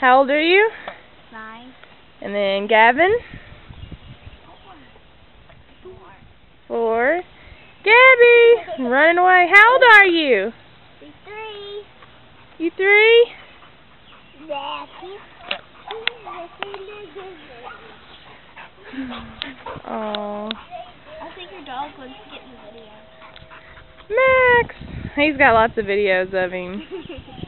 How old are you? Nine. And then Gavin? Four. Gabby! Running away. How old are you? Three. You three? Oh, I think your dog wants to get in the video. Max! He's got lots of videos of him.